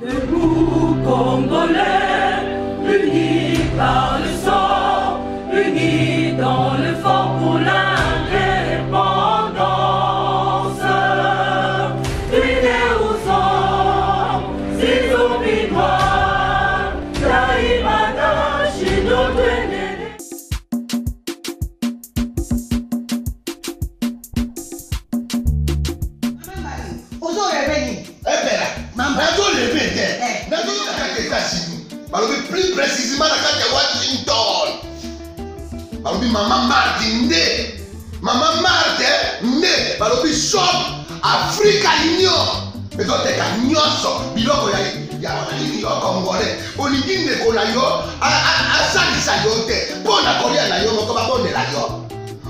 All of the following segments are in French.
Debout Congolais, unis par le na yo a- a- asalisa yo te mpo na kolia na yo moko babondela yo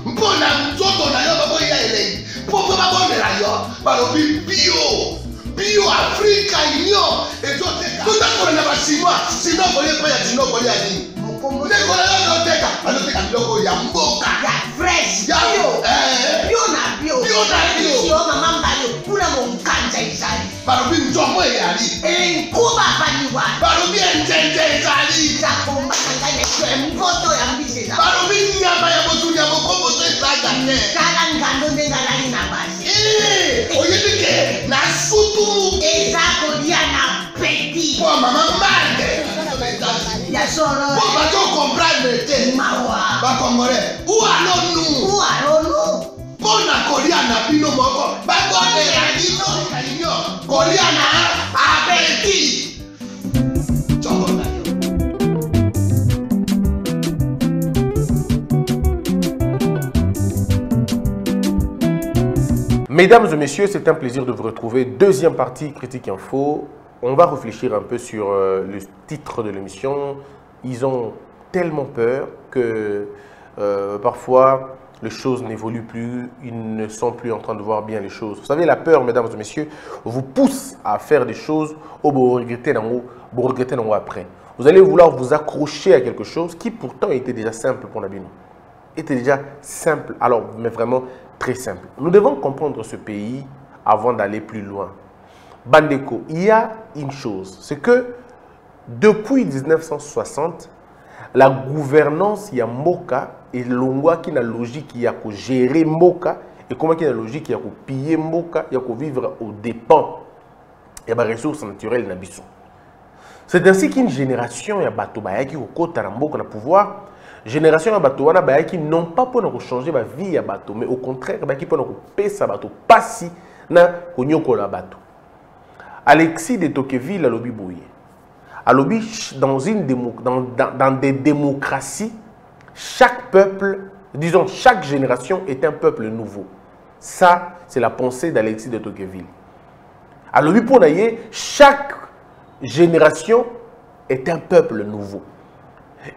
mpo na nzoto na yo bakoya elei mpo mpo babondela yo balobi bio bio afrika union. Ezoteka totakola na basinois sino kolia mpe ya sino kolia nini mokombo ndeko na yo azoteka azoteka biloko ya mboka ya fresh. Ya- bio eh. bio na bio Bio na bio. Ezali balobi nzongo eyali enkuba baliwa balobi enjenje ezali zakombaka ngai na yo emboto ya mbisi eza balobi nyama ya botuni ya mokomboso ezaga te tala ngando ndenge alali na basi Eh, oyebi ke na sutu eza kolia na peti mpo mama mande ya solo mpo bato comprendre te mawa bakongolais ualonu ualolo Mesdames et messieurs, c'est un plaisir de vous retrouver. Deuxième partie Critique Info. On va réfléchir un peu sur euh, le titre de l'émission. Ils ont tellement peur que euh, parfois les choses n'évoluent plus, ils ne sont plus en train de voir bien les choses. Vous savez, la peur, mesdames et messieurs, vous pousse à faire des choses au vous regrettez vous, regrettez après. Vous allez vouloir vous accrocher à quelque chose qui pourtant était déjà simple pour Nabino était déjà simple, alors, mais vraiment très simple. Nous devons comprendre ce pays avant d'aller plus loin. Bandeko, il y a une chose, c'est que depuis 1960, la gouvernance, il y a Moka et Longwa qui a la logique, il y a que gérer Moka et comment il y a la logique, il y a que piller Moka, il y a que vivre aux dépens et des ressources naturelles na biso. C'est ainsi qu'une génération ya bato bayaki kokota na mboka na pouvoir. Génération ya bato wana bayaki non pas mpona kochanger bavie ya bato mais au contraire bayaki mpona kopesa bato pasi na konyokola bato. Alexis de tocqueville alobi boye. Alobi dans, une démo, dans, dans, dans des démocraties chaque peuple disons chaque génération est un peuple nouveau. Ça c'est la pensée d'alexis de tocqueville. Alobi mpo na ye chaque génération est un peuple nouveau.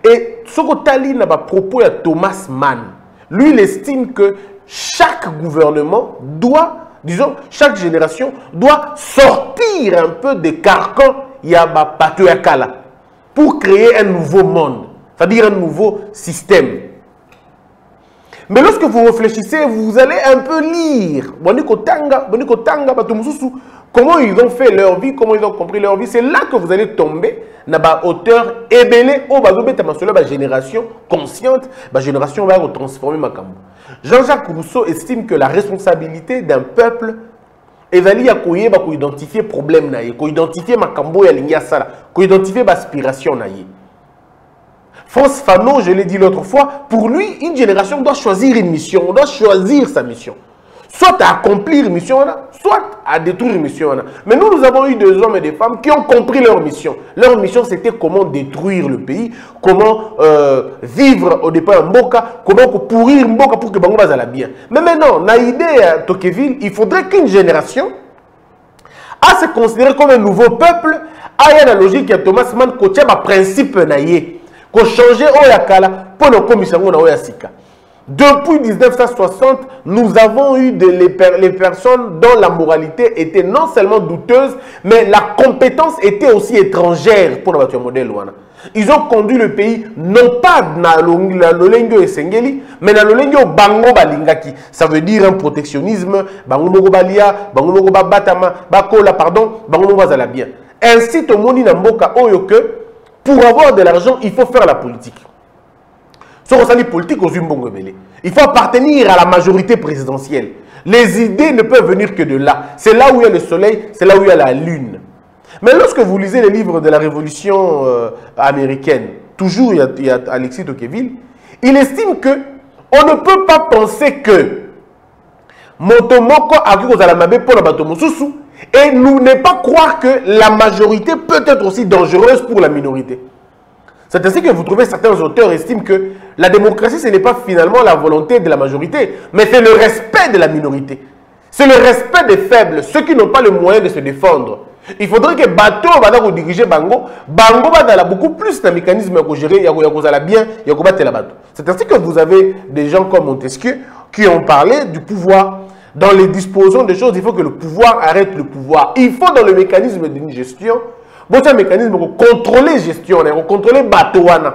Et soki otali na bapropos ya thomas mann lui il estime que chaque gouvernement doit disons chaque génération doit sortir un peu des carcans ya babato ya kala pour créer un nouveau monde c'est-à-dire un nouveau système mais lorsque vous réfléchissez, vous allez un peu lire. Comment ils ont fait leur vie, comment ils ont compris leur vie. C'est là que vous allez tomber dans la hauteur ébélée au bazobeta masolo ba génération consciente, ba génération va transformer. Jean-Jacques Rousseau estime que la responsabilité d'un peuple ezali ya koyeba koidentifier problème na ye koidentifier makambo ya lingi asala koidentifier baspiration na France Fanon, je l'ai dit l'autre fois, pour lui, une génération doit choisir une mission, on doit choisir sa mission. Soit à accomplir une mission, soit à détruire une mission. Mais nous, nous avons eu des hommes et des femmes qui ont compris leur mission. Leur mission, c'était comment détruire le pays, comment euh, vivre au départ Mboka, comment pourrir Mboka pour que Bango la bien. Mais maintenant, na idée à Tocqueville, il faudrait qu'une génération à se considérer comme un nouveau peuple, aya na logique ya Thomas Mann kotia ba principe na ye, ko changer oya kala pour na komisa ngo na. Depuis 1960, nous avons eu de, les, per- les personnes dont la moralité était non seulement douteuse, mais la compétence était aussi étrangère pour notre modèle. Ils ont conduit le pays non pas dans l'olengio et Sengeli, mais dans l'olengio bango balingaki. Ça veut dire un protectionnisme, bango balia, bango moko babatama, bakola, pardon, bango bazala ainsi tomoni na mboka oyo que pour avoir de l'argent il faut faire la politique. Soki osali politique mbongo ebele il faut appartenir à la majorité présidentielle. Les idées ne peuvent venir que de là. C'est là où il y a le soleil c'est là où il y a la lune. Mais lorsque vous lisez les livres de la révolution euh, américaine toujours il y a, Alexis Tocqueville il estime que on ne peut pas penser que moto moko akoki kozala et nous ne pas croire que la majorité peut être aussi dangereuse pour la minorité. C'est ainsi que vous trouvez certains auteurs estiment que la démocratie ce n'est pas finalement la volonté de la majorité mais c'est le respect de la minorité. C'est le respect des faibles ceux qui n'ont pas le moyen de se défendre. Il faudrait que bato banda kodirige bango. Bango bazala beaucoup plus na mécanisme ya kogérer ya kozala bien ya kobatela bato c'est ainsi que vous avez des gens comme Montesquieu qui ont parlé du pouvoir dans les dispositions des choses, il faut que le pouvoir arrête le pouvoir. Il faut dans le mécanisme d'une gestion, bon, un mécanisme pour contrôler gestion, pour contrôler Batouana.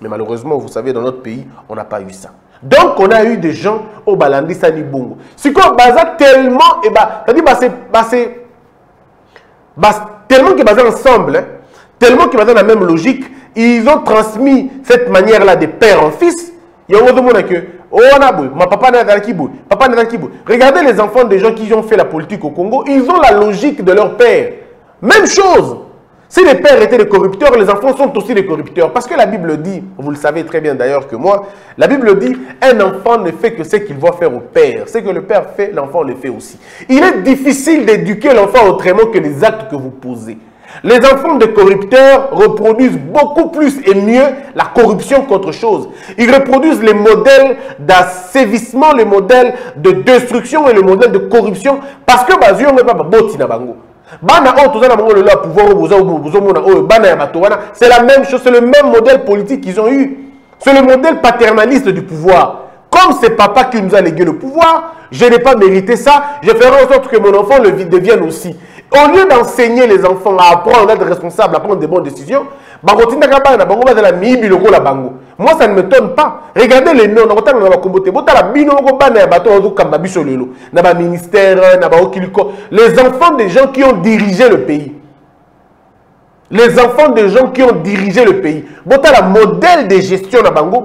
Mais malheureusement, vous savez, dans notre pays, on n'a pas eu ça. Donc, on a eu des gens au Balandi Sani Bongo. C'est quoi, baza tellement, et bah, c'est-à-dire, bah, c'est, bah, c'est, bah, tellement qu'ils basent ensemble, hein, tellement qu'ils basent dans la même logique, ils ont transmis cette manière-là de père en fils. Il y a un moment que Regardez les enfants des gens qui ont fait la politique au Congo. Ils ont la logique de leur père. Même chose. Si les pères étaient des corrupteurs, les enfants sont aussi des corrupteurs. Parce que la Bible dit, vous le savez très bien d'ailleurs que moi, la Bible dit, un enfant ne fait que ce qu'il voit faire au père. Ce que le père fait, l'enfant le fait aussi. Il est difficile d'éduquer l'enfant autrement que les actes que vous posez. Les enfants de corrupteurs reproduisent beaucoup plus et mieux la corruption qu'autre chose. Ils reproduisent les modèles d'assévissement, les modèles de destruction et les modèles de corruption parce que bazio n'est pas boti na bango. Bana o toza na bango le pouvoir bozomona oyo bana ya bato wana c'est la même chose, c'est le même modèle politique qu'ils ont eu. C'est le modèle paternaliste du pouvoir. Comme c'est papa qui nous a légué le pouvoir, je n'ai pas mérité ça, je ferai en sorte que mon enfant le devienne aussi. Au lieu d'enseigner les enfants à apprendre, à être responsables, à prendre des bonnes décisions, moi ça ne m'étonne pas. Regardez les noms, les enfants des gens qui ont dirigé le pays. Les enfants des gens qui ont dirigé le pays. le modèle de gestion na bango,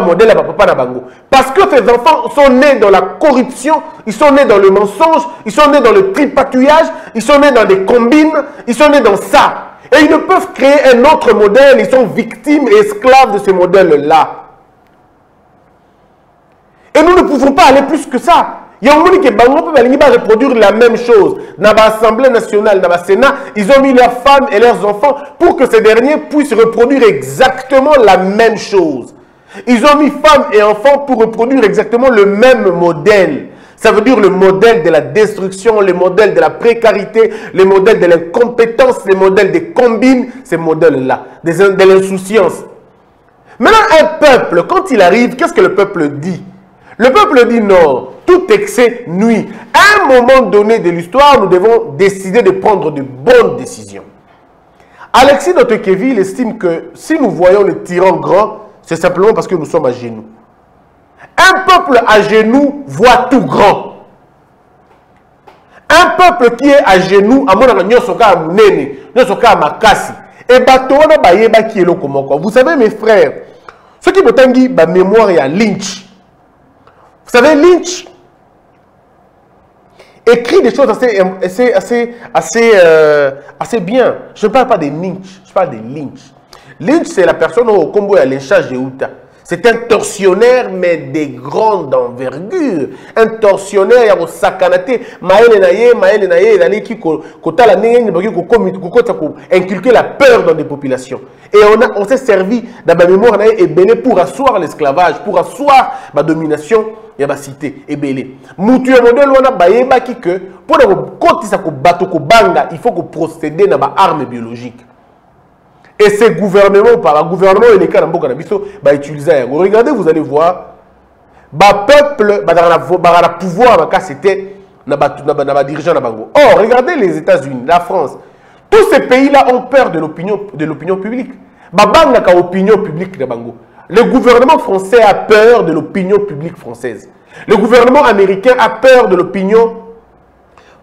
modèle papa bango. Parce que ces enfants sont nés dans la corruption, ils sont nés dans le mensonge, ils sont nés dans le tripatouillage, ils sont nés dans des combines, ils sont nés dans ça. Et ils ne peuvent créer un autre modèle, ils sont victimes et esclaves de ce modèle-là. Et nous ne pouvons pas aller plus que ça. Il y a un monde qui va reproduire la même chose. Dans l'Assemblée nationale, dans le Sénat, ils ont mis leurs femmes et leurs enfants pour que ces derniers puissent reproduire exactement la même chose. Ils ont mis femmes et enfants pour reproduire exactement le même modèle. Ça veut dire le modèle de la destruction, le modèle de la précarité, le modèle de l'incompétence, le modèle des combines, ces modèles-là, de l'insouciance. Maintenant, un peuple, quand il arrive, qu'est-ce que le peuple dit? Le peuple dit non, tout excès nuit. À un moment donné de l'histoire, nous devons décider de prendre de bonnes décisions. Alexis Tocqueville estime que si nous voyons le tyran grand, c'est simplement parce que nous sommes à genoux. Un peuple à genoux voit tout grand. Un peuple qui est à genoux, à mon. Et. Vous savez mes frères, ce qui botangi ba mémoire ya Lynch. Vous savez Lynch écrit des choses assez assez assez assez, euh, assez bien. Je ne parle pas de Lynch, je parle de Lynch. Lynch, c'est la personne au combo à l'échange de Utah. C'est un tortionnaire, mais de grande envergure. Un tortionnaire, il y a un sakanate, maël naye, maël naye, il qui kota la nene, inculquer la peur dans des populations. Et on, a, on s'est servi dans la mémoire et belé pour asseoir l'esclavage, pour asseoir la domination ya cité ebele mutu ya modele wana bayebaki que mpona kokotisa kobato kobanga il faut koprocéder na baarme biologique et ces gouvernements, par le gouvernement les cas bah, utiliser Regardez, vous allez voir, bah peuple, bah dans la pouvoir, bah c'était na dirigeant Or, regardez les États-Unis, la France. Tous ces pays-là ont peur de l'opinion de publique. Bah banga ka opinion publique na bango. Le gouvernement français a peur de l'opinion publique française. Le gouvernement américain a peur de l'opinion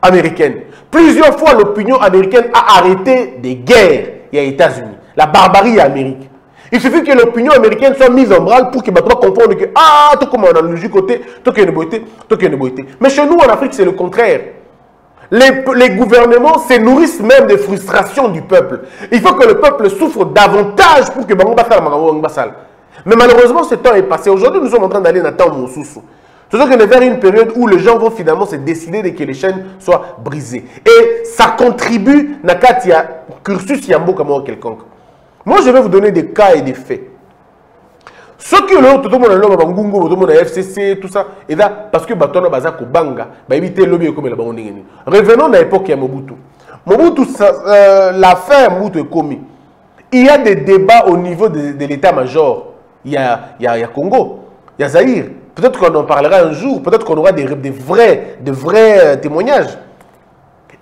américaine. Plusieurs fois, l'opinion américaine a arrêté des guerres aux États-Unis. La barbarie américaine. Il suffit que l'opinion américaine soit mise en branle pour que maintenant comprendre que ah, tout comme on a le côté, tout qu'il y a une beauté, tout qu'il y a une beauté. Mais chez nous en Afrique, c'est le contraire. Les, gouvernements se nourrissent même des frustrations du peuple. Il faut que le peuple souffre davantage pour que. Mais malheureusement, ce temps est passé. Aujourd'hui, nous sommes en train d'aller dans le temps Moussoussou. C'est-à-dire qu'on est vers une période où les gens vont finalement se décider de que les chaînes soient brisées. Et ça contribue à Katia cursus Yambo comme quelconque. Moi, je vais vous donner des cas et des faits. Ce que l'autre, tout le monde a Bangungo, tout le monde FCC, tout ça, et là, parce que Batono Bazako Banga, bah éviter lobby comme la Bangoningeni. Revenons à l'époque de Mobutu. Mobutu, euh, l'affaire Mobutu est. Il y a des débats au niveau de, de l'état-major. Il, il, il y a Congo, il y a Zaïre. Peut-être qu'on en parlera un jour, peut-être qu'on aura des, des, vrais, de vrais euh, témoignages.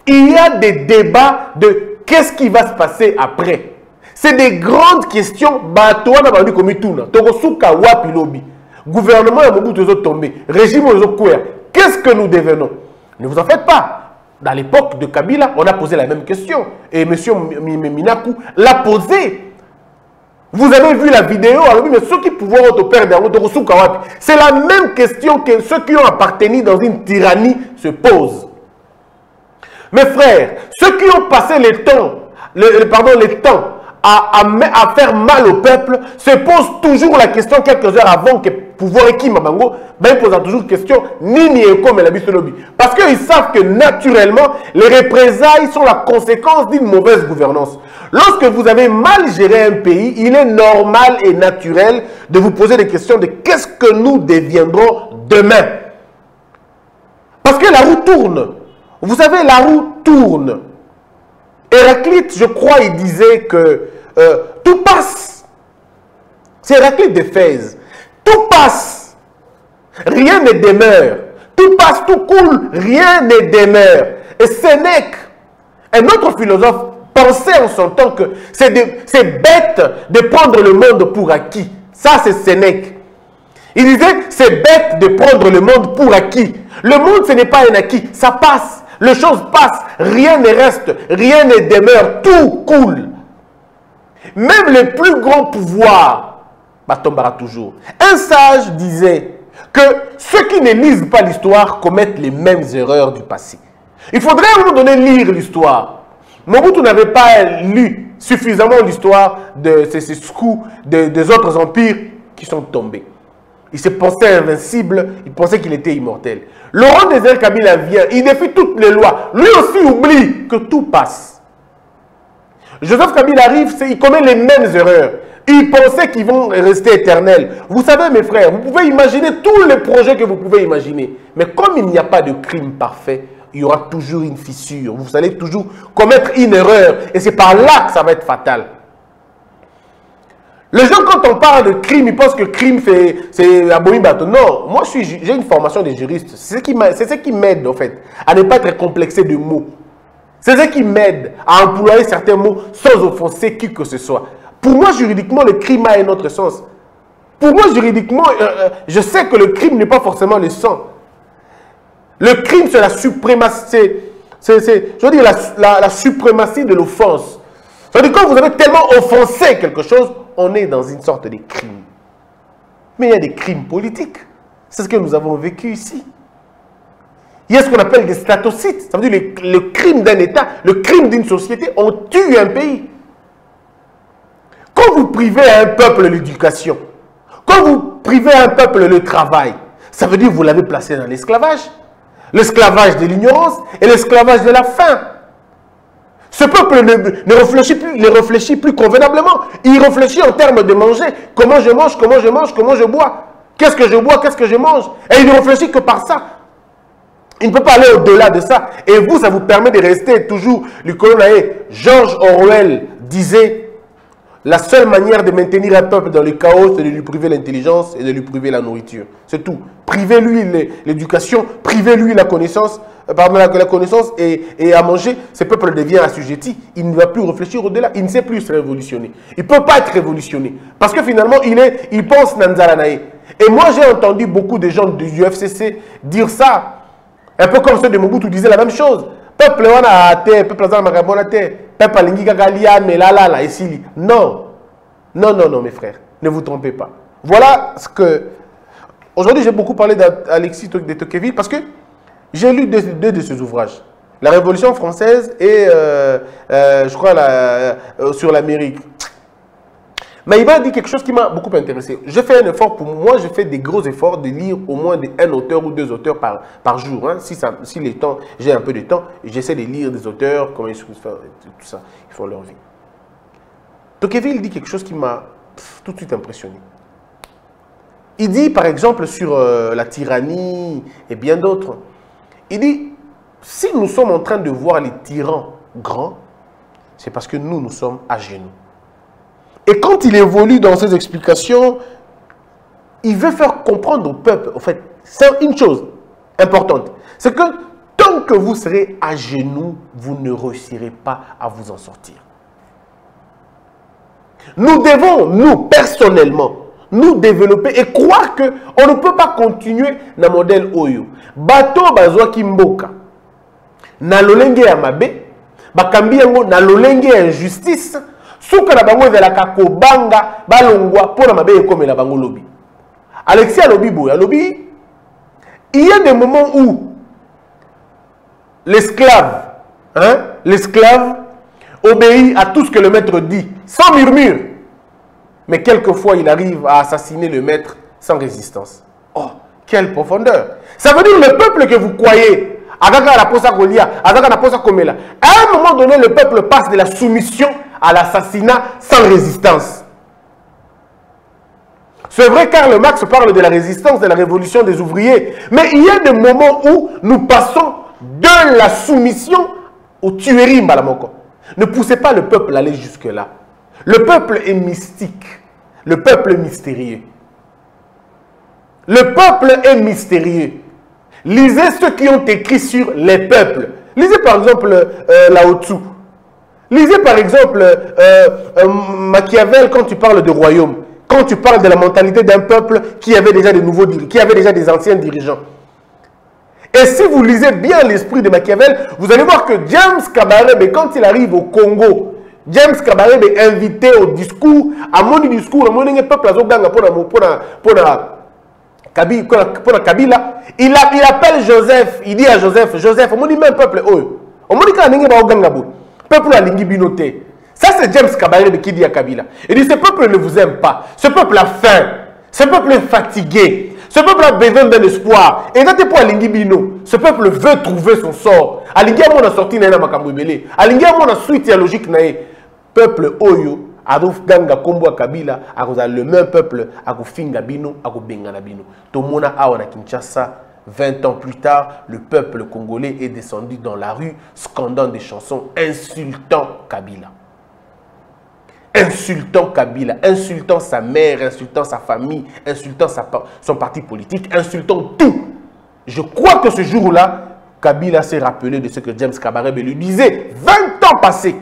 Il y a des débats de qu'est-ce qui va se passer après. C'est des grandes questions. Batoana bandi komituna. Tokosuka wapi lobi. Gouvernement ya Mobutu est tombé. Régime est Qu'est-ce que nous devenons? Ne vous en faites pas. Dans l'époque de Kabila, on a posé la même question. Et M. Minaku l'a posé. Vous avez vu la vidéo, alors mais ceux qui pouvaient te perdre, c'est la même question que ceux qui ont appartenu dans une tyrannie se posent. Mes frères, ceux qui ont passé le temps, le, pardon, le temps à, faire mal au peuple se posent toujours la question quelques heures avant que pouvoir qui mabango ben ils posent toujours question nini et comme la bisolobi parce qu'ils savent que naturellement les représailles sont la conséquence d'une mauvaise gouvernance. Lorsque vous avez mal géré un pays il est normal et naturel de vous poser des questions de qu'est-ce que nous deviendrons demain. Parce que la roue tourne. Vous savez la roue tourne Héraclite, je crois, il disait que euh, tout passe. C'est Héraclite d'Éphèse. Tout passe. Rien ne demeure. Tout passe, tout coule. Rien ne demeure. Et Sénèque, un autre philosophe, pensait en son temps que c'est bête de prendre le monde pour acquis. Ça, c'est Sénèque. Il disait, c'est bête de prendre le monde pour acquis. Le monde, ce n'est pas un acquis, ça passe. Les choses passent, rien ne reste, rien ne demeure, tout coule. Même le plus grand pouvoir bah, tombera toujours. Un sage disait que ceux qui ne lisent pas l'histoire commettent les mêmes erreurs du passé. Il faudrait à un moment donné lire l'histoire. Mobutu n'avait pas lu suffisamment l'histoire de ces, de, des autres empires qui sont tombés. Il se pensait invincible, il pensait qu'il était immortel. Laurent Désert Kabila vient, il défie toutes les lois. Lui aussi oublie que tout passe. Joseph Kabila arrive, il commet les mêmes erreurs. Il pensait qu'ils vont rester éternels. Vous savez, mes frères, vous pouvez imaginer tous les projets que vous pouvez imaginer. Mais comme il n'y a pas de crime parfait, il y aura toujours une fissure. Vous allez toujours commettre une erreur. Et c'est par là que ça va être fatal. Les gens, quand on parle de crime, ils pensent que crime, c'est abominable. Non, moi, j'ai une formation de juriste. C'est ce qui m'aide, en fait, à ne pas être complexé de mots. C'est ce qui m'aide à employer certains mots sans offenser qui que ce soit. Pour moi, juridiquement, le crime a un autre sens. Pour moi, juridiquement, euh, euh, je sais que le crime n'est pas forcément le sang. Le crime, c'est la suprématie. C'est, je veux dire, la suprématie de l'offense. C'est-à-dire, quand vous avez tellement offensé quelque chose, on est dans une sorte de crime. Mais il y a des crimes politiques. C'est ce que nous avons vécu ici. Il y a ce qu'on appelle des statocytes. Ça veut dire le, le crime d'un État, le crime d'une société. On tue un pays. Quand vous privez à un peuple l'éducation, quand vous privez à un peuple le travail, ça veut dire que vous l'avez placé dans l'esclavage. L'esclavage de l'ignorance et l'esclavage de la faim. Ce peuple ne, réfléchit plus, ne réfléchit plus convenablement. Il réfléchit en termes de manger. Comment je mange, comment je mange, comment je bois. Qu'est-ce que je bois, qu'est-ce que je mange. Et il ne réfléchit que par ça. Il ne peut pas aller au-delà de ça. Et vous, ça vous permet de rester toujours le colonel. George Orwell disait la seule manière de maintenir un peuple dans le chaos, c'est de lui priver l'intelligence et de lui priver la nourriture. C'est tout. Privez-lui l'éducation, privez-lui la connaissance, euh, pardon, la, la connaissance et, à manger, ce peuple devient assujetti. Il ne va plus réfléchir au-delà. Il ne sait plus se révolutionner. Il ne peut pas être révolutionné. Parce que finalement, il, est, il pense Nanzaranae. Et moi, j'ai entendu beaucoup de gens du UFCC dire ça. Un peu comme ceux de Mobutu disaient la même chose. Peuple wana a te, peuple aza na makambo wana peuple alingi kaka lia melala esili. Non. Non, non, non, mes frères. Ne vous trompez pas. Voilà ce que... Aujourd'hui, j'ai beaucoup parlé d'Alexis de Tocqueville parce que j'ai lu deux, deux, de ses ouvrages. La Révolution française et, euh, euh, je crois, la, euh, sur l'Amérique. Mais il m'a dit quelque chose qui m'a beaucoup intéressé. Je fais un effort pour moi, je fais des gros efforts de lire au moins un auteur ou deux auteurs par, par jour. Hein. Si, si j'ai un peu de temps, j'essaie de lire des auteurs, comment ils font tout ça, ils font leur vie. Tocqueville dit quelque chose qui m'a tout de suite impressionné. Il dit, par exemple, sur euh, la tyrannie et bien d'autres, il dit, si nous sommes en train de voir les tyrans grands, c'est parce que nous, nous sommes à genoux. Et quand il évolue dans ses explications, il veut faire comprendre au peuple, en fait, c'est une chose importante, c'est que tant que vous serez à genoux, vous ne réussirez pas à vous en sortir. Nous devons, nous, personnellement, nous développer et croire que on ne peut pas continuer le modèle Oyo. Bato bazwa kimboka. Na lolenge ya bakambi na injustice, suka na bango ezelaka kobanga balongwa ekomela bango lobi. Alexis alobi boye, alobi il y a des moments où l'esclave, hein, l'esclave obéit à tout ce que le maître dit, sans murmure. Mais quelquefois, il arrive à assassiner le maître sans résistance. Oh, quelle profondeur. Ça veut dire le peuple que vous croyez, à un moment donné, le peuple passe de la soumission à l'assassinat sans résistance. C'est vrai, Karl Marx parle de la résistance, de la révolution des ouvriers. Mais il y a des moments où nous passons de la soumission au tuerie, Malamoko. Ne poussez pas le peuple à aller jusque-là. Le peuple est mystique. Le peuple est mystérieux. Le peuple est mystérieux. Lisez ceux qui ont écrit sur les peuples. Lisez par exemple euh, Lao. Lisez par exemple euh, euh, Machiavel quand tu parles de royaume. Quand tu parles de la mentalité d'un peuple qui avait déjà des nouveaux qui avait déjà des anciens dirigeants. Et si vous lisez bien l'esprit de Machiavel, vous allez voir que James Kabarebe, quand il arrive au Congo, James Kabarebe est invité au discours, à mon discours, à mon peuple, pour Kabila, il, a, il appelle Joseph, il dit à Joseph, Joseph, on dit même peuple, oh, on dit que peuple a lingi binoté. Ça, c'est James Kabarebe qui dit à Kabila. Il dit, ce peuple ne vous aime pas. Ce peuple a faim. Ce peuple est fatigué. Ce peuple a besoin d'un espoir. Et quand pour Alingi Bino, ce peuple veut trouver son sort. Alingi a sorti na makambo ebele. Alingi a suite théologique na peuple oyo azof ganga kombo ya kabila akozala le même peuple akofinga bino akobengana bino tomona awa na kinshasa 20 ans plus tard le peuple congolais est descendu dans la rue scandant des chansons insultant kabila insultant Kabila, insultant sa mère, insultant sa famille, insultant son parti politique, insultant tout. Je crois que ce jour-là, Kabila s'est rappelé de ce que James Kabarebe lui disait 20 ans passés.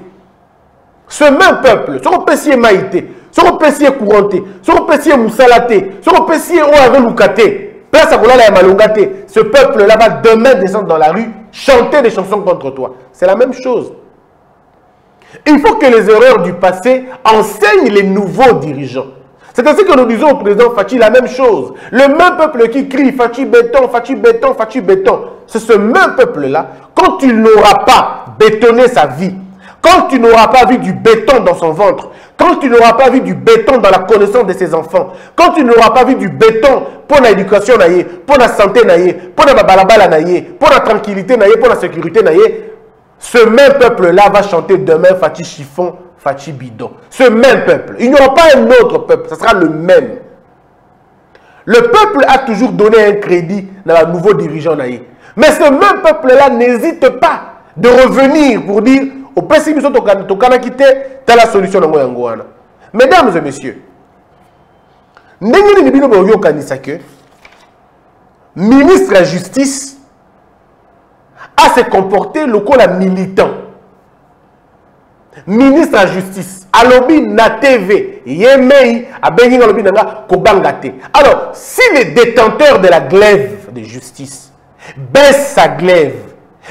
Ce même peuple, ce repessier maïté, ce repessier couranté, ce repessier moussalaté, ce repessier oave loukaté, place à la malongate, ce peuple-là va demain descendre dans la rue, chanter des chansons contre toi. C'est la même chose. Il faut que les erreurs du passé enseignent les nouveaux dirigeants. C'est ainsi que nous disons au président Fachi la même chose. Le même peuple qui crie Fachi béton, Fachi béton, Fachi béton. C'est ce même peuple-là, quand il n'aura pas bétonné sa vie, quand il n'aura pas vu du béton dans son ventre, quand il n'aura pas vu du béton dans la connaissance de ses enfants, quand il n'aura pas vu du béton pour l'éducation, pour la santé, pour la balabala, pour la tranquillité, pour la sécurité, ce même peuple-là va chanter demain Fatih Chiffon, Fatih Bidon. Ce même peuple. Il n'y aura pas un autre peuple, ce sera le même. Le peuple a toujours donné un crédit dans le nouveau dirigeant. Mais ce même peuple-là n'hésite pas de revenir pour dire au pessimisme tokana quitté, t'as la solution dans Moyangoana. Mesdames et messieurs, ndenge ni bino boyokanisa que ministre de la justice à se comporter le la militant. Ministre de la Justice, alobi na TV, yemei, abengi alobi nanga kobangate. Alors, si les détenteurs de la glaive de justice, baisse sa glaive.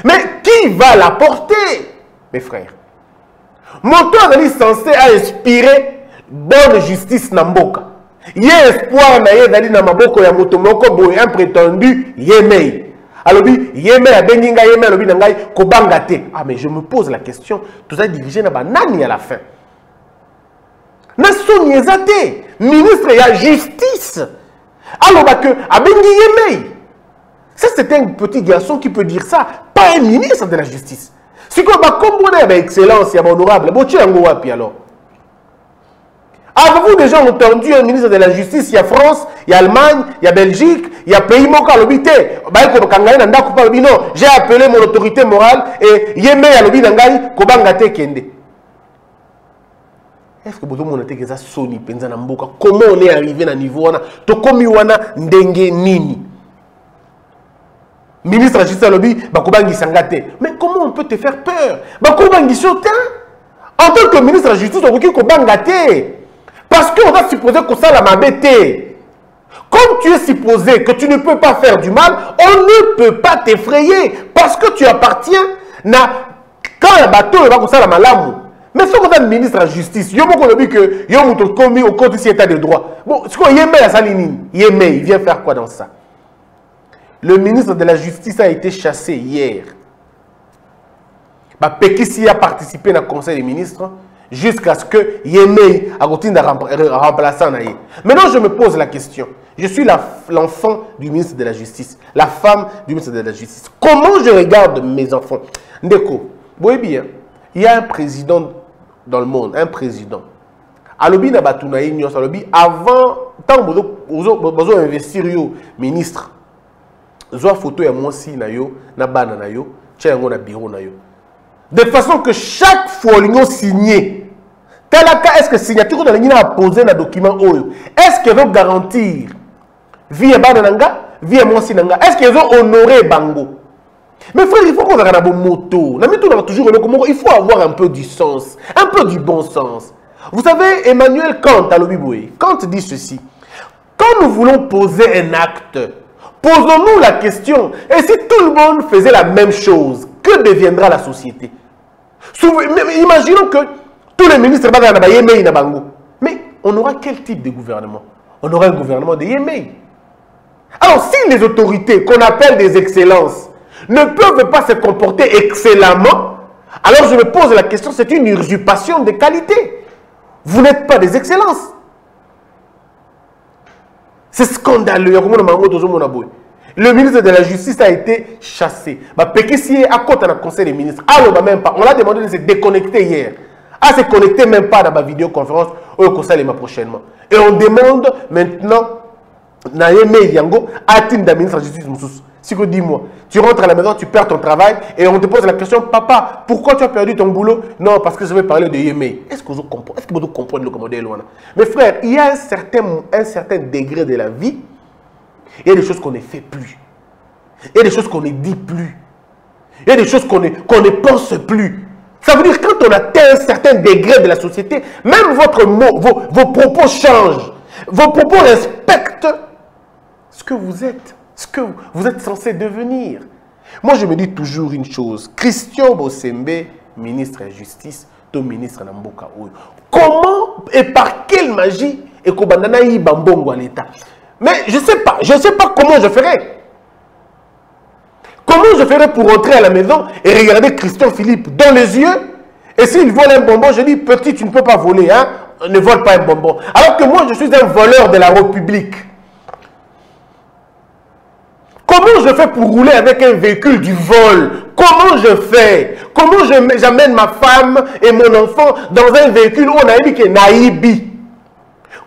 Mais qui va la porter, mes frères moto azali censé inspirer bonne justice na mboka. Ye espoir na ye ezali na maboko ya moko un prétendu yemei alobi yemei abengi ngai yemei alobi na ngai kobanga te. Ah mais je me pose la question toza dirige na banani à la fin. Na soni eza te. Ministre ya justice. Aloba que abengi yemei ça c'est un petit garçon qui peut dire ça. Pas un ministre de la justice sikoyo bakombo na ya baexcellence ya bahonorable wapi alors? Avez-vous déjà entendu un ministre de la Justice? Il y a France, il y a Allemagne, il y a Belgique, il y a pays moka à l'obité. Non, j'ai appelé mon autorité morale et yeme à l'obité ngai kobanga te kende. Est-ce que vous avez que ça soni penza na mboka? Comment on est arrivé à niveau wana? Tokomi wana ndenge nini? Ministre de la Justice alobi bakobangi sangate. Mais comment on peut te faire peur? Bakobangi sotin En tant que ministre de la Justice, on peut kobanga te. Parce qu'on va supposer que ça la m'abêté. Comme tu es supposé que tu ne peux pas faire du mal, on ne peut pas t'effrayer. Parce que tu appartiens na quand le bateau va comme ça la malamu. Mais si on a le ministre de la justice, il y a beaucoup de que il y a commis au code ici état de droit. Bon, ce qu'on y à Salinine, il vient faire quoi dans ça? Le ministre de la justice a été chassé hier. Pekissi a participé le conseil des ministres jusqu'à ce que Yemei a continué à remplacer. Maintenant, je me pose la question. Je suis l'enfant du ministre de la Justice, la femme du ministre de la Justice. Comment je regarde mes enfants? Ndeko, vous bien, il y a un président dans le monde, un président. Alobi na avant tant que vous investir ministre. Zo photo ya mwasi na yo na bana na yo, tia yango na bureau na yo. De façon que chaque fois que signé, talaka est-ce que signature de l'ingénieur a posé le document oyo? Est-ce qu'il veut garantir vie et bananga, vie et mwasi nanga Est-ce qu'ils ont honoré bango? Mais frère, il faut qu'on ait un moto. toujours il faut avoir un peu du sens, un peu du bon sens. Vous savez, Emmanuel Kant à l'Obiboé, Kant dit ceci. Quand nous voulons poser un acte, posons-nous la question, et si tout le monde faisait la même chose, que deviendra la société? Imaginons que tous les ministres. Mais on aura quel type de gouvernement? On aura un gouvernement de Yémei. Alors si les autorités qu'on appelle des excellences ne peuvent pas se comporter excellemment, alors je me pose la question, c'est une usurpation de qualité. Vous n'êtes pas des excellences. C'est scandaleux. Le ministre de la Justice a été chassé. Bah, côté conseil des ministres. Bah, même pas. On l'a demandé de se déconnecter hier. À se connecter même pas dans ma vidéoconférence au conseil prochainement. Et on demande maintenant, Naïme Yango, à ministre de la Justice, si que dis-moi, tu rentres à la maison, tu perds ton travail et on te pose la question, papa, pourquoi tu as perdu ton boulot? Non, parce que je vais parler de Yémé. Est-ce que vous comprenez, est-ce que vous comprenez le commandant Loana Mes frères, il y a un certain, un certain degré de la vie il y a des choses qu'on ne fait plus. Il y a des choses qu'on ne dit plus. Il y a des choses qu'on ne, ne pense plus. Ça veut dire quand on atteint un certain degré de la société, même votre mot, vos, vos propos changent. Vos propos respectent ce que vous êtes, ce que vous êtes censé devenir. Moi, je me dis toujours une chose. Christian Bossembe, ministre de la Justice, ton ministre Namboka Comment et par quelle magie et Kobandana Bambongo à l'État? Mais je ne sais pas, je ne sais pas comment je ferai. Comment je ferai pour rentrer à la maison et regarder Christian Philippe dans les yeux? Et s'il vole un bonbon, je dis, petit, tu ne peux pas voler, hein ne vole pas un bonbon. Alors que moi, je suis un voleur de la République. Comment je fais pour rouler avec un véhicule du vol? Comment je fais? Comment j'amène ma femme et mon enfant dans un véhicule où on a dit que Naïbi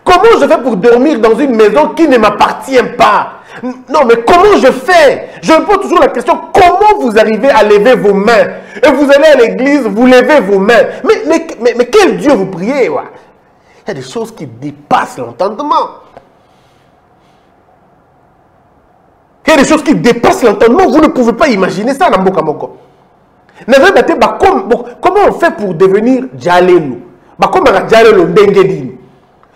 Comment je fais pour dormir dans une maison qui ne m'appartient pas? Non, mais comment je fais? Je me pose toujours la question, comment vous arrivez à lever vos mains? Et vous allez à l'église, vous levez vos mains. Mais, mais, mais, quel Dieu vous priez Il y a des choses qui dépassent l'entendement. Il y a des choses qui dépassent l'entendement. Vous ne pouvez pas imaginer ça dans Mokamoko. Comment on fait pour devenir Djalelu Comment on Djalelu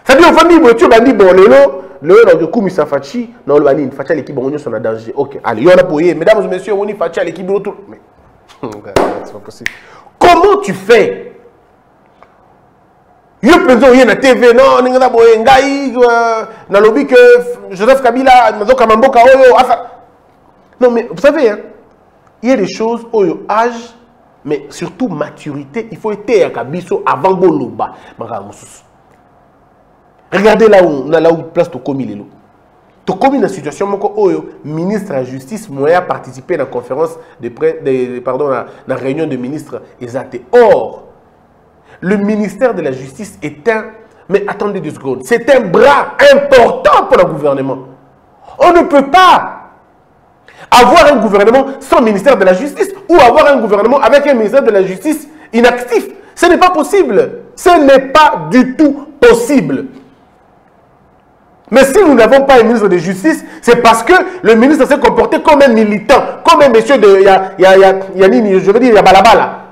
C'est-à-dire, on va dire, tu vas dire, bon, nakokumisa faci naoloba nini faci aleki bango nyonso na danger. Ok allez yo wana poye mesdames et messieurs bino tout mais comment tu fais yo mpenza oye na tv non ndenge na boye ngai nalobi que joseph kabila nazokama mboka oyo afa. Non mais vous savez hein, il y a des choses oyo âge mais surtout maturité il faut eteyaka biso avant boloba makambo regardez là où là où place tokomi lelo. Tokomi na situation moko oyo ministre ya justice moya participer na conférence de, pré, de pardon na, na réunion de ministre eza or le ministère de la justice est un mais attendez deux secondes c'est un bras important pour le gouvernement on ne peut pas avoir un gouvernement sans ministère de la justice ou avoir un gouvernement avec un ministère de la justice inactif. Ce n'est pas possible. Ce n'est pas du tout possible. Mais si nous n'avons pas un ministre de justice, c'est parce que le ministre s'est comporté comme un militant, comme un monsieur de ya, ya, ya, Yanini, je veux dire, Yabalabala.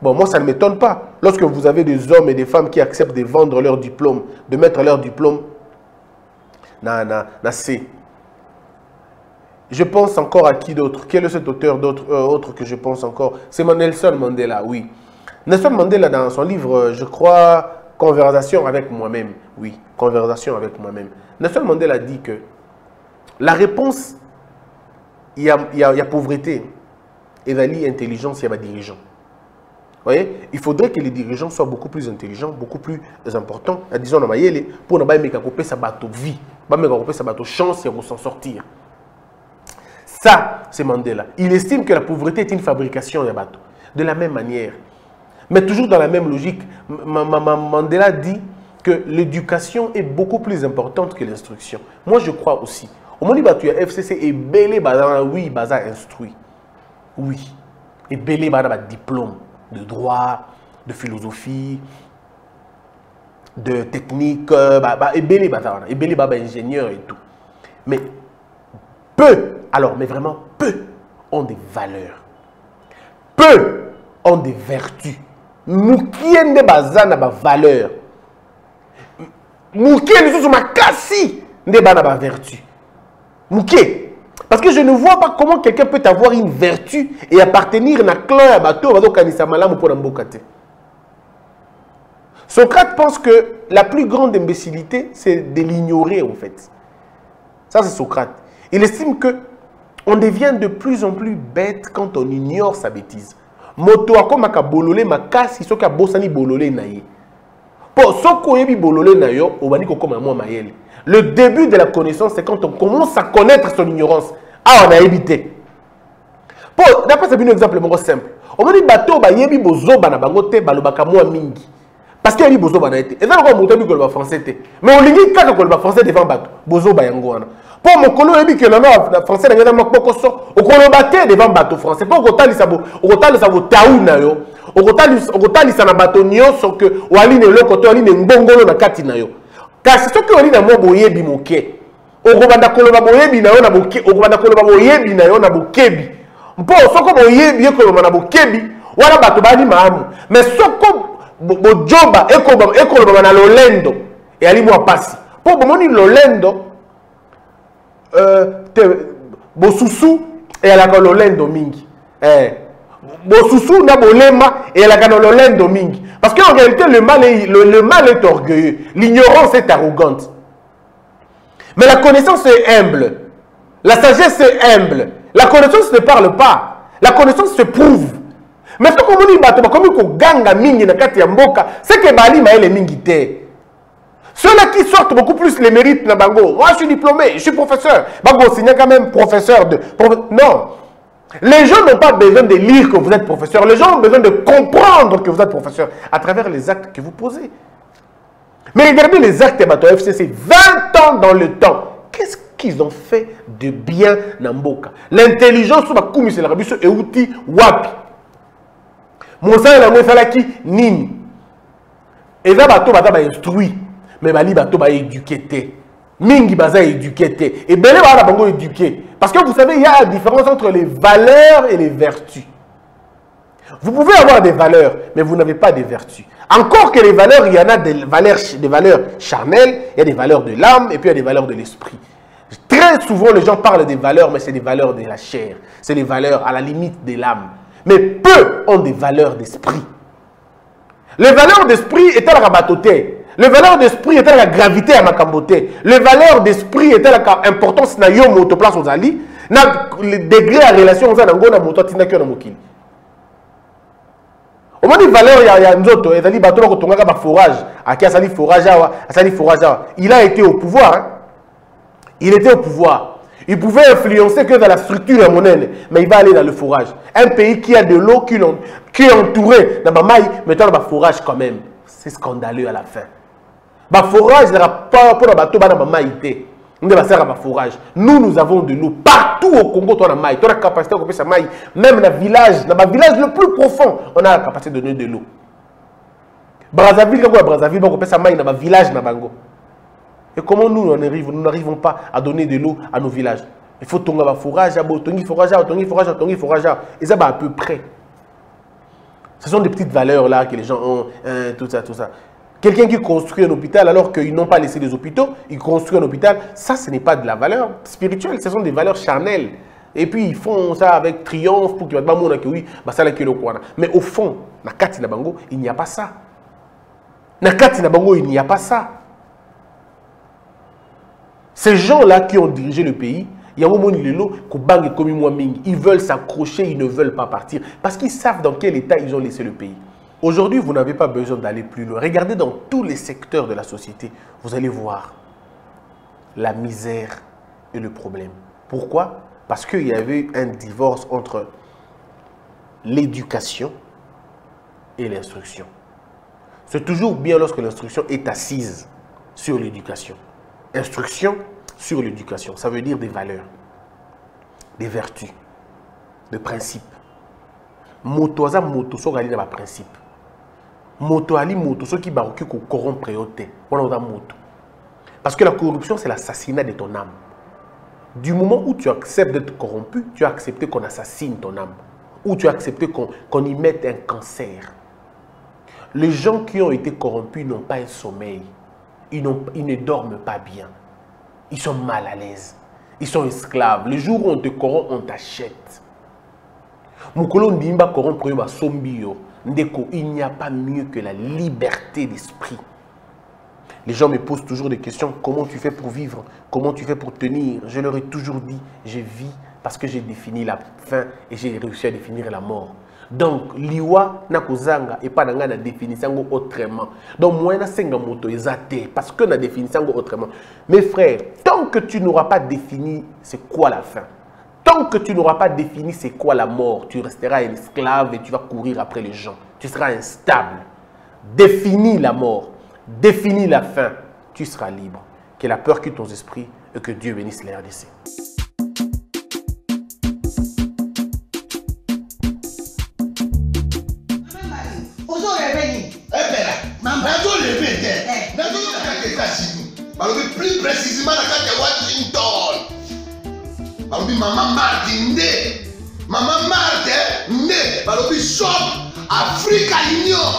Bon, moi, ça ne m'étonne pas. Lorsque vous avez des hommes et des femmes qui acceptent de vendre leur diplôme, de mettre leur diplôme na, na, na C. Je pense encore à qui d'autre? Quel est cet auteur d'autre euh, autre que je pense encore? C'est Nelson Mandela, oui. Nelson Mandela, dans son livre, euh, je crois, Conversation avec moi-même, oui, Conversation avec moi-même. Nelson Mandela dit que la réponse, il y a, pauvreté, et la intelligence, il y a dirigeant. Voyez, il faudrait que les dirigeants soient beaucoup plus intelligents, beaucoup plus importants. Disons, pour ne pas mettre sa bateau vie, pas mettre sa bateau chance de s'en sortir. Ça, c'est Mandela. Il estime que la pauvreté est une fabrication de. De la même manière. Mais toujours dans la même logique, Mandela dit que l'éducation est beaucoup plus importante que l'instruction. Moi, je crois aussi. Au moment où tu FCC est belé, oui, baza instruit. Oui. Et belé, baza diplôme de droit, de philosophie, de technique, bah, bah, et belé, bah, et belé, bah, ingénieur et tout. Mais peu, alors, mais vraiment peu, ont des valeurs. Peu ont des vertus. Moukien de bazana ba valeur. Moukien de ma makasi de bana ba vertu. Parce que je ne vois pas comment quelqu'un peut avoir une vertu et appartenir à un clan à bateau pour Socrate pense que la plus grande imbécilité, c'est de l'ignorer en fait. Ça, c'est Socrate. Il estime que on devient de plus en plus bête quand on ignore sa bêtise. Makasi na. Po soko yebi bololé na yo, obani mayele. Le début de la connaissance, c'est quand on commence à connaître son ignorance. Ah, on a évité. D'après un exemple simple. On dit bateau ba yebi bozoba na bango te balobaka mwa mingi. Parce que yebi bozoba na été. Et ça ko moto bi koloba français te. Mais on lingi kaka koloba français devant bateau. Bozoba yango wana. Pour mokolo yebi que na français na ngana moko so. Okoloba te devant bateau français. Pour kotalisa bo, okotalisa bo taou na yo. Okotalisa na bateau nyonso que wali ne loko to wali ne ngongolo na kati na yo. Kasi soki oli na mwa boyebi moke okobanda koloba boyebi na yo na bokebi okobanda koloba boyebi na yo na bokebi. Mpo soko boyebi ekoloba na bokebi wana bato bani maamu. Mais soko bojoba ekolobama na lolendo eyali mwa pasi mpo bomoni lolendo euh, te bosusu eyalaka lolendo mingi. Eh. bosusu na bolema eyalaka na lolendo mingi parce qu'en réalité le mal, est, le, mal est orgueilleux. L'ignorance est arrogante. Mais la connaissance est humble. La sagesse est humble. La connaissance ne parle pas. La connaissance se prouve. Mais soki omoni bato bakomi mingi na c'est que bali mayele mingi te. Ceux-là qui sortent beaucoup plus les mérites bango. Moi je suis diplômé je suis professeur. Bango signe quand même professeur de non Les gens n'ont pas besoin de lire que vous êtes professeur. Les gens ont besoin de comprendre que vous êtes professeur à travers les actes que vous posez. Mais regardez les actes de FCC, 20 ans dans le temps. Qu'est-ce qu'ils ont fait de bien Namboka L'intelligence sur la et outil wapi. Monsala na mosalaki nini. Et là bato ba instruit, mais bali bato ba éduqué mingi baza éduqué te ebele baa na bango éduqué parce que vous savez il y a la différence entre les valeurs et les vertus Vous pouvez avoir des valeurs, mais vous n'avez pas des vertus. Encore que les valeurs, il y en a des valeurs, des valeurs charnelles, il y a des valeurs de l'âme et puis il y a des valeurs de l'esprit. Très souvent, les gens parlent des valeurs, mais c'est des valeurs de la chair. C'est des valeurs à la limite de l'âme. Mais peu ont des valeurs d'esprit. Les valeurs d'esprit étaient la rabatoté. Les valeurs d'esprit étaient la gravité à ma camboté. Les valeurs d'esprit étaient l'importance na yo moto place aux ali. Na le degré à relation aux anango na moto tina kyo na mokili. omoni valeur ya, ya nzoto ezali bato bakotongaka baforage aki asali forage awa forage awa il a été au pouvoir hein? il était au pouvoir il pouvait influencer que dans la structure monene mais il va aller dans le forage un pays qui a de l'eau qui, qui est entouré na bamai mettant na baforage quand même c'est scandaleux à la fin baforage ezalaka pa mpona bato bana bamai te nde basalaka baforage nous nous avons de l'eau partout au congo to na mai to na capacité ya kopesa mai même na village na bavillage le plus profond on a la capacité de donner de l'eau. Brazzaville ya brazzaville bakopesa mai na bavillage na bango. Et comment nous on arrive nous n'arrivons pas à donner de l'eau à nos villages? Il faut tonga baforage abo tongi forage tongi forage tongi forage awa eza ba à peu près. Ce sont des petites valeurs là que les gens ont, hein, tout ça, tout ça. Quelqu'un qui construit un hôpital alors qu'ils n'ont pas laissé des hôpitaux, il construit un hôpital, ça ce n'est pas de la valeur spirituelle, ce sont des valeurs charnelles. Et puis ils font ça avec triomphe pour qu'ils ne que oui, bah ça là que le. Mais au fond, na bango, il n'y a pas ça. Na kati na bango, il n'y a pas ça. Ces gens-là qui ont dirigé le pays. Ils veulent s'accrocher, ils ne veulent pas partir parce qu'ils savent dans quel état ils ont laissé le pays. Aujourd'hui, vous n'avez pas besoin d'aller plus loin. Regardez dans tous les secteurs de la société, vous allez voir la misère et le problème. Pourquoi? Parce qu'il y avait un divorce entre l'éducation et l'instruction. C'est toujours bien lorsque l'instruction est assise sur l'éducation. Instruction sur l'éducation, ça veut dire des valeurs, des vertus, des principes. Moto aza moto na baprincipe moto ali moto soki bakoki kocorrompre yo te wana oza moto. Parce que la corruption c'est l'assassinat de ton âme. Du moment où tu acceptes d'être corrompu tu as accepté qu'on assassine ton âme. Ou tu as accepté qu'on y mette un cancer. Les gens qui ont été corrompus n'ont pas un sommeil. Ils, ils ne dorment pas bien. Ils sont mal à l'aise. Ils sont esclaves. Le jour où on te corrompt on t'achète. Basombi yo ndeko il n'y a pas mieux que la liberté d'esprit. Les gens me posent toujours des questions. Comment tu fais pour vivre? Comment tu fais pour tenir? Je leur ai toujours dit je vis parce que j'ai défini la fin et j'ai réussi à définir la mort. Donc liwa na kozanga epai na ngai na définisi yango autrement. Donc moi nasenga moto eza te parce que na définisi yango autrement. Mes frères tant que tu n'auras pas défini c'est quoi la fin? Tant que tu n'auras pas défini c'est quoi la mort, tu resteras un esclave et tu vas courir après les gens. Tu seras instable. Définis la mort, définis la fin, tu seras libre. Que la peur quitte ton esprit et que Dieu bénisse les RDC. Eh. ya washington balobi mama marte nde. Mama marte nde. Balobi shop africa union.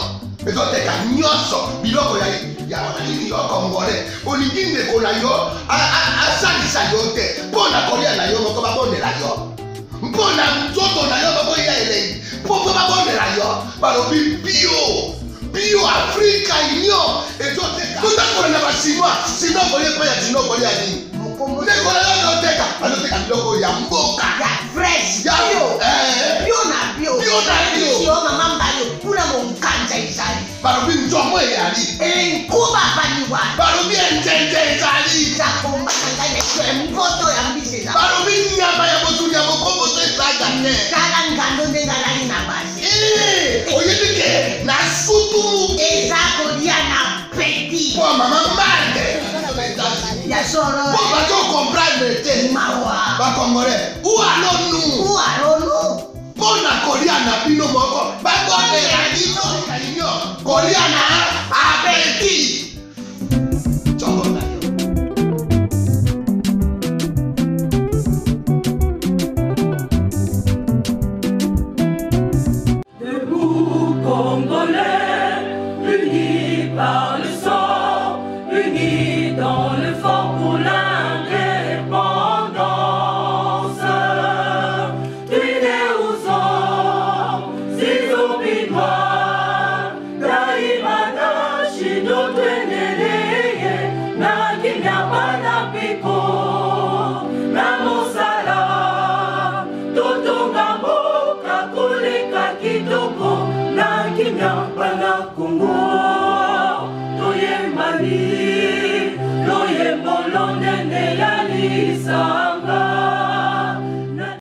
Ezoteka nyonso biloko ya ya nini yo congolais. Olingi ndeko na yo a- a- asalisa yo te. Mpo na kolia na yo moko babondela yo. Mpo na nzoto na yo bakoya elengi mpo mpo babondela yo balobi bio bio afrika union. Ezoteka. Totakola na basinois sino kolia epai ya sino kolia nini mokombo ndeko na yo azoteka azoteka biloko ya mboka ya fresh. Ya- bio eh. bio na bio Bio na bio. yo mama mbali kuna monkanja ezali balobi nzomo eyali enkuba baliwa balobi enzenze ezali zakombaka ngai na yo emboto ya mbisi eza balobi nyama ya bosuni ya mokomboso ezaga te tala ngando ndenge alali na basi. Eh, oyebi ke na sutu. Eza kolia na peti. Mpo mama mande ya soro mpo bazokomprendre te mawa bakongolais ou alo nu ualolo mpo na kolia na bino moko babondela bino kalinio kolia na apeti nzongo